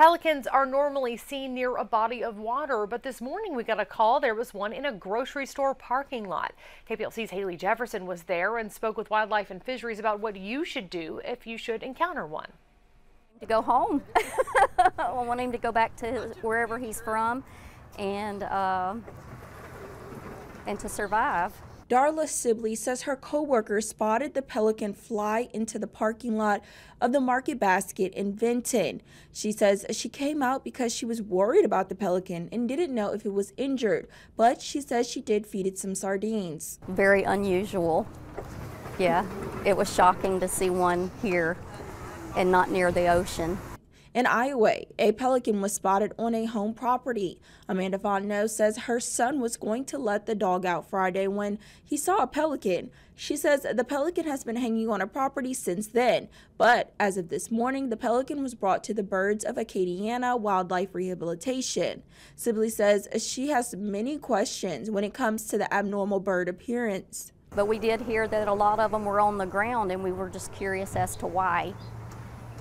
Pelicans are normally seen near a body of water, but this morning we got a call there was one in a grocery store parking lot. KPLC's Haley Jefferson was there and spoke with Wildlife and Fisheries about what you should do if you should encounter one. To go home. I want him to go back to wherever he's from and, uh, and to survive. Darla Sibley says her coworker spotted the pelican fly into the parking lot of the Market Basket in Vinton. She says she came out because she was worried about the pelican and didn't know if it was injured, but she says she did feed it some sardines. Very unusual. Yeah, it was shocking to see one here and not near the ocean. In Iowa, a pelican was spotted on a home property. Amanda Fontenot says her son was going to let the dog out Friday when he saw a pelican. She says the pelican has been hanging on a property since then, but as of this morning, the pelican was brought to the Birds of Acadiana Wildlife Rehabilitation. Sibley says she has many questions when it comes to the abnormal bird appearance. But we did hear that a lot of them were on the ground, and we were just curious as to why.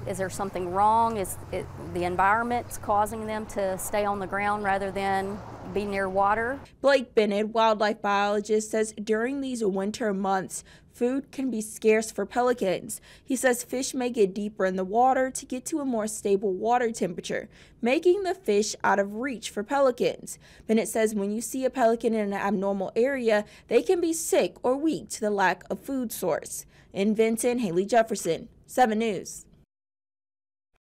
Is there something wrong? Is it, the environment causing them to stay on the ground rather than be near water? Blake Bennett, wildlife biologist, says during these winter months, food can be scarce for pelicans. He says fish may get deeper in the water to get to a more stable water temperature, making the fish out of reach for pelicans. Bennett says when you see a pelican in an abnormal area, they can be sick or weak to the lack of food source. In Vinton, Haley Jefferson, 7 News.